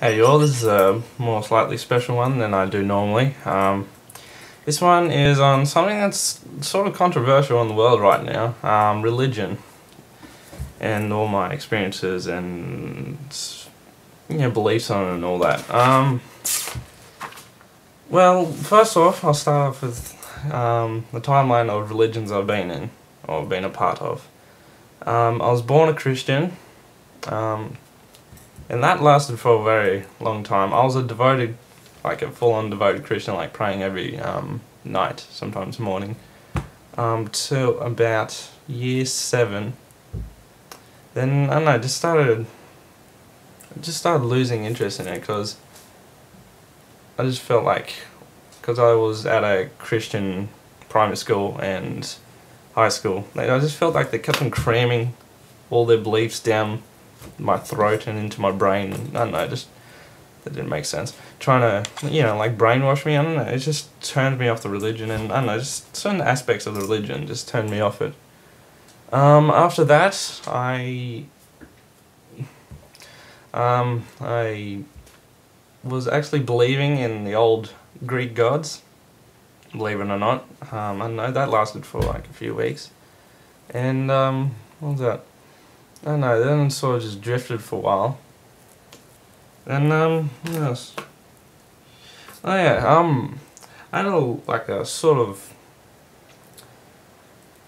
Hey y'all, this is a more slightly special one than I do normally. Um, this one is on something that's sort of controversial in the world right now, um, religion. And all my experiences and you know, beliefs on it and all that. Um, well, first off, I'll start off with um, the timeline of religions I've been in, or been a part of. Um, I was born a Christian. And that lasted for a very long time. I was a devoted, like a full-on devoted Christian, like praying every um, night, sometimes morning, um, till about year seven. Then I don't know, just started, just started losing interest in it because I just felt like, because I was at a Christian primary school and high school, like I just felt like they kept on cramming all their beliefs down my throat and into my brain. I don't know, just that didn't make sense. Trying to, you know, like brainwash me. I don't know. It just turned me off the religion, and I don't know, just certain aspects of the religion just turned me off it. Um, after that, I, um, I was actually believing in the old Greek gods. Believe it or not, um, I know that lasted for like a few weeks, and um, what was that? I don't know, then sort of just drifted for a while. And, um, yes. Oh yeah, um, I had a, like a sort of,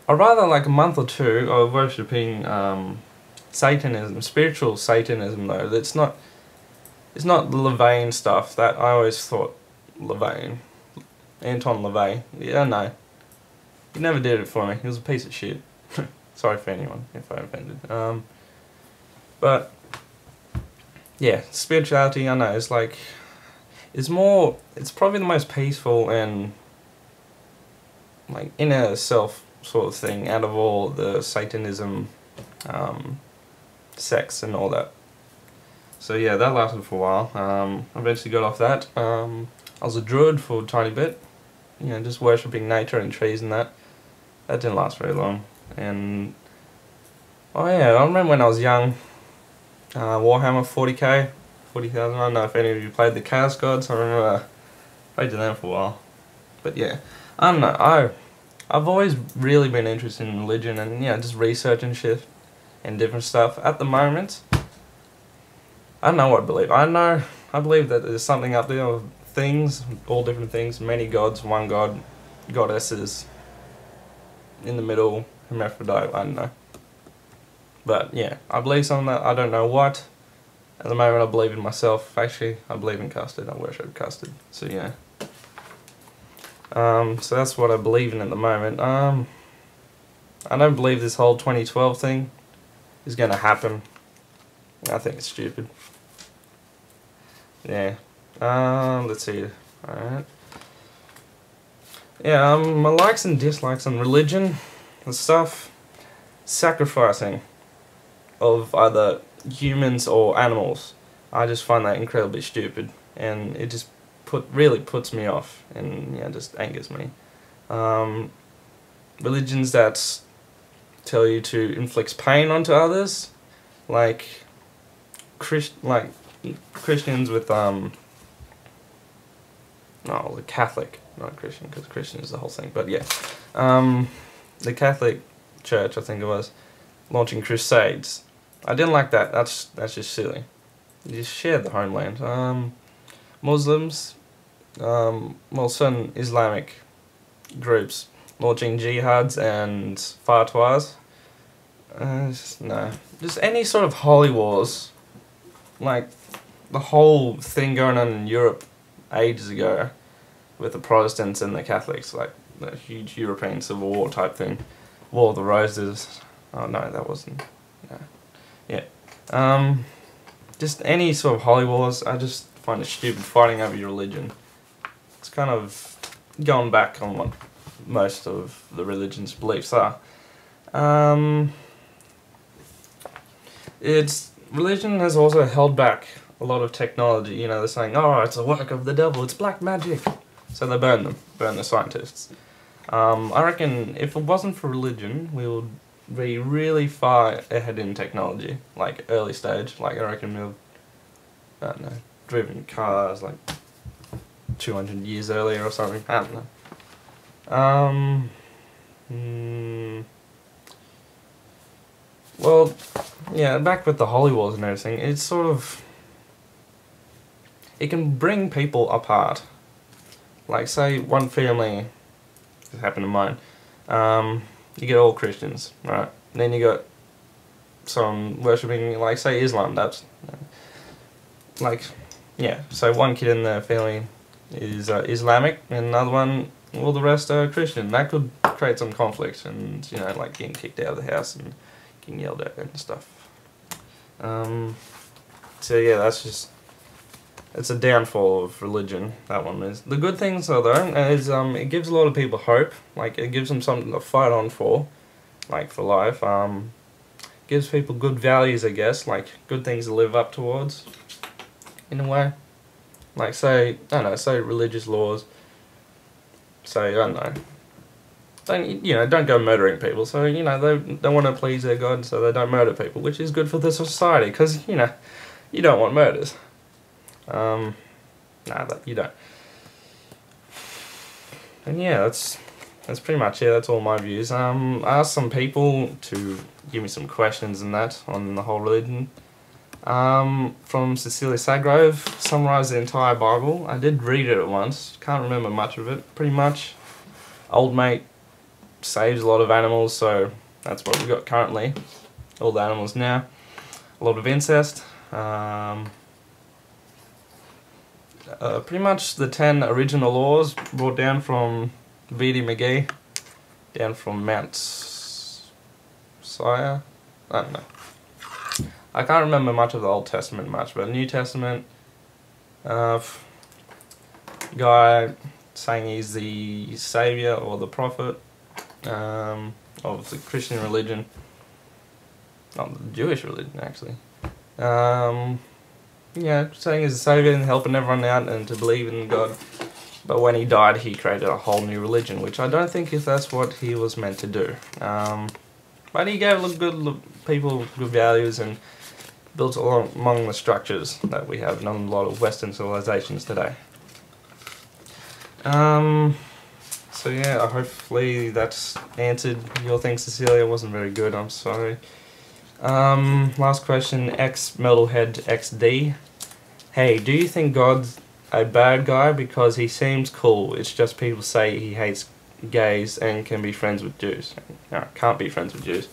or rather like a month or two of worshipping, um, Satanism, spiritual Satanism though. It's not, it's not LaVeyan stuff that I always thought LaVeyan. Anton LaVey. Yeah, no. He never did it for me. He was a piece of shit. Sorry for anyone if I offended. Um, but yeah, spirituality. I know it's like it's more. It's probably the most peaceful and like inner self sort of thing out of all the Satanism, um, sex and all that. So yeah, that lasted for a while. Um, I eventually got off that. Um, I was a druid for a tiny bit. You know, just worshipping nature and trees and that. That didn't last very long. And oh yeah, I remember when I was young, uh, Warhammer 40k, 40,000. I don't know if any of you played the Chaos Gods. I remember I played them for a while. But yeah, I don't know. I I've always really been interested in religion and yeah, just researching shit and different stuff. At the moment, I don't know what I believe. I know I believe that there's something up there of things, all different things, many gods, one god, goddesses, in the middle, hermaphrodite, I don't know. But yeah, I believe something that I don't know what. At the moment I believe in myself. Actually, I believe in custard. I worship custard. So yeah. Um, so that's what I believe in at the moment. Um, I don't believe this whole 2012 thing is going to happen. I think it's stupid. Yeah. Um, let's see. Alright. Yeah, um, my likes and dislikes on religion and stuff. Sacrificing of either humans or animals. I just find that incredibly stupid, and it just put really puts me off, and yeah, just angers me. Um, religions that tell you to inflict pain onto others, like Christ, like Christians with um, no, the Catholic, not Christian, because Christian is the whole thing, but yeah, um, the Catholic Church, I think it was, launching crusades I didn't like that. That's that's just silly. You just share the homeland. Um, Muslims, um, well, certain Islamic groups launching jihads and fatwas. Uh, no, just any sort of holy wars, like the whole thing going on in Europe ages ago, with the Protestants and the Catholics, like the huge European civil war type thing, War of the Roses. Oh no, that wasn't. No. Yeah. Um, just any sort of holy wars, I just find it stupid fighting over your religion. It's kind of going back on what most of the religion's beliefs are. Um, it's religion has also held back a lot of technology. You know, they're saying, "Oh, it's a work of the devil. It's black magic," so they burn them, burn the scientists. Um, I reckon if it wasn't for religion, we would be really far ahead in technology, like early stage. Like I reckon we'll, I don't know, driven cars like 200 years earlier or something. I don't know. Um, mm, well, yeah, back with the holy wars and everything, it's sort of. It can bring people apart. Like, say, one family, this happened to mine, um, you get all Christians, right? And then you got some worshipping, like, say, Islam, that's. Like, yeah, so one kid in the family is uh, Islamic, and another one, all the rest are Christian. That could create some conflict, and, you know, like getting kicked out of the house and getting yelled at and stuff. Um, so yeah, that's just it's a downfall of religion. That one is. The good things though, though, is um, it gives a lot of people hope. Like it gives them something to fight on for, like for life. Um, gives people good values, I guess, like good things to live up towards. In a way, like say I don't know, say religious laws. Say I don't know, don't you know don't go murdering people. So you know they don't want to please their god, so they don't murder people, which is good for the society because you know you don't want murders. Um, nah, that you don't. And yeah, that's that's pretty much it. That's all my views. Um, I asked some people to give me some questions and that on the whole religion. Um, from Cecilia Sagrove, summarised the entire Bible. I did read it at once. Can't remember much of it. Pretty much, old mate saves a lot of animals, so that's what we got currently. All the animals now. A lot of incest. Um, uh, pretty much the 10 original laws brought down from V.D. McGee, down from Mount Sinai. I don't know. I can't remember much of the Old Testament much, but New Testament, uh, guy saying he's the savior or the prophet um, of the Christian religion, not the Jewish religion actually. Um, yeah, saying he's a savior and helping everyone out and to believe in God. But when he died, he created a whole new religion, which I don't think if that's what he was meant to do. Um, but he gave good people good values and built along, among the structures that we have in a lot of Western civilizations today. Um, so yeah, hopefully that's answered your thing, Cecilia. Wasn't very good, I'm sorry. Um, last question, X Metalhead XD. Hey, do you think God's a bad guy because he seems cool? It's just people say he hates gays and can be friends with Jews. No, can't be friends with Jews.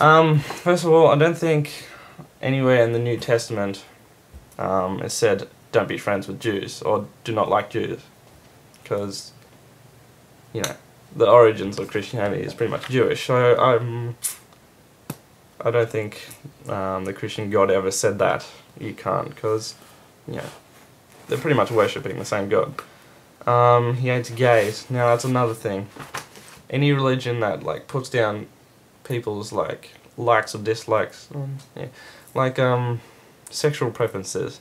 Um, first of all, I don't think anywhere in the New Testament um, it said don't be friends with Jews or do not like Jews. Because you know, the origins of Christianity is pretty much Jewish. So I'm, I don't think um, the Christian God ever said that. You can't, because, yeah, they're pretty much worshipping the same God. Um, he hates gays. Now that's another thing. Any religion that like puts down people's like likes or dislikes, um, yeah, like um, sexual preferences.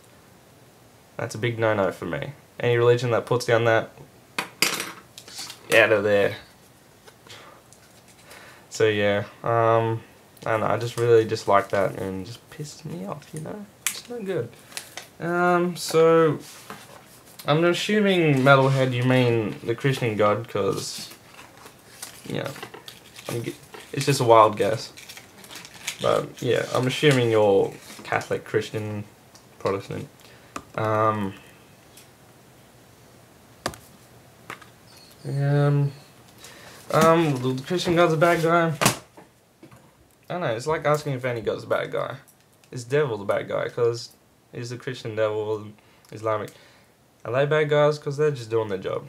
That's a big no-no for me. Any religion that puts down that out of there. So yeah, um, I don't know, I just really dislike that and just pissed me off, you know? It's not good. Um, so, I'm assuming Metalhead you mean the Christian God, because, yeah, it's just a wild guess. But, yeah, I'm assuming you're Catholic, Christian, Protestant. Um, Um, um, the Christian God's a bad guy. I don't know, it's like asking if any God's a bad guy. Is devil the bad guy? Because he's the Christian devil, Islamic. Are they bad guys? Because they're just doing their job.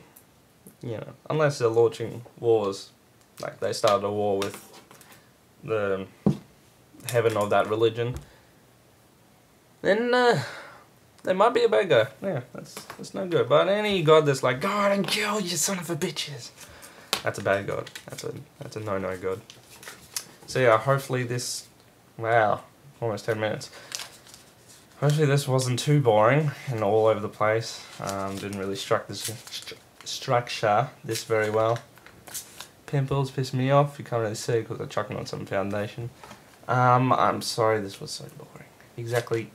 You know, unless they're launching wars. Like they started a war with the heaven of that religion. Then, uh, they might be a bad guy. Yeah, that's that's no good. But any god that's like, God and kill you son of a bitches. That's a bad god. That's a that's a no no god. So yeah, hopefully this wow, almost ten minutes. Hopefully this wasn't too boring and all over the place. Um, didn't really struck this st structure this very well. Pimples piss me off. You can't really see because I'm chucking on some foundation. Um, I'm sorry this was so boring. Exactly